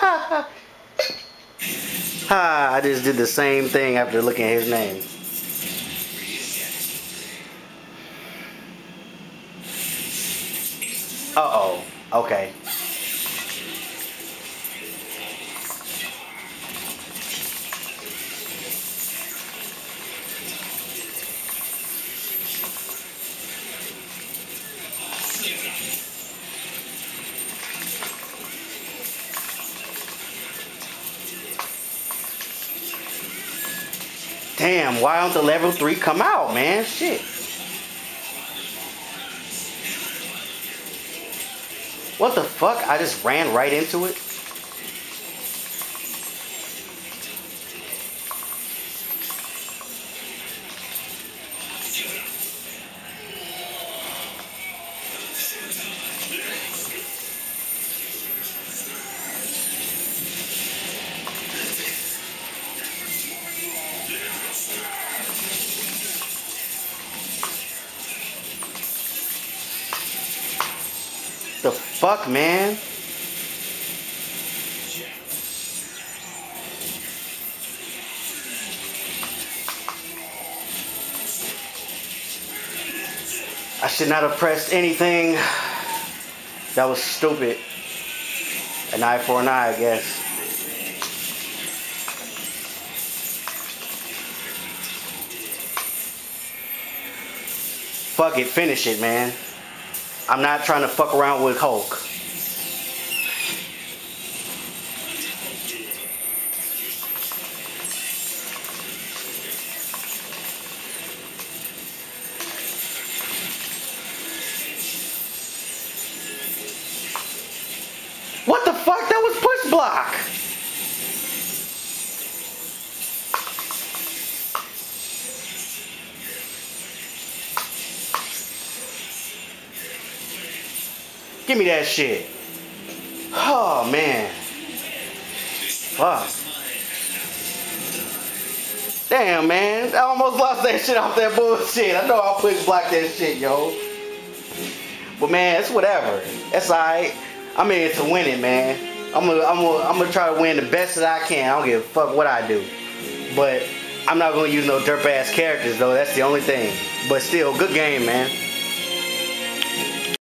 ha, I just did the same thing after looking at his name. Uh-oh. Okay. Damn, why don't the level 3 come out, man? Shit. What the fuck? I just ran right into it? The fuck, man? I should not have pressed anything. That was stupid. An eye for an eye, I guess. Fuck it, finish it, man. I'm not trying to fuck around with Hulk. Give me that shit. Oh man. Fuck. Damn man. I almost lost that shit off that bullshit. I know I'll push block that shit, yo. But man, it's whatever. That's alright. I'm in to win it, man. I'm gonna, I'm gonna, I'm gonna try to win the best that I can. I don't give a fuck what I do. But I'm not gonna use no derp ass characters though. That's the only thing. But still, good game, man.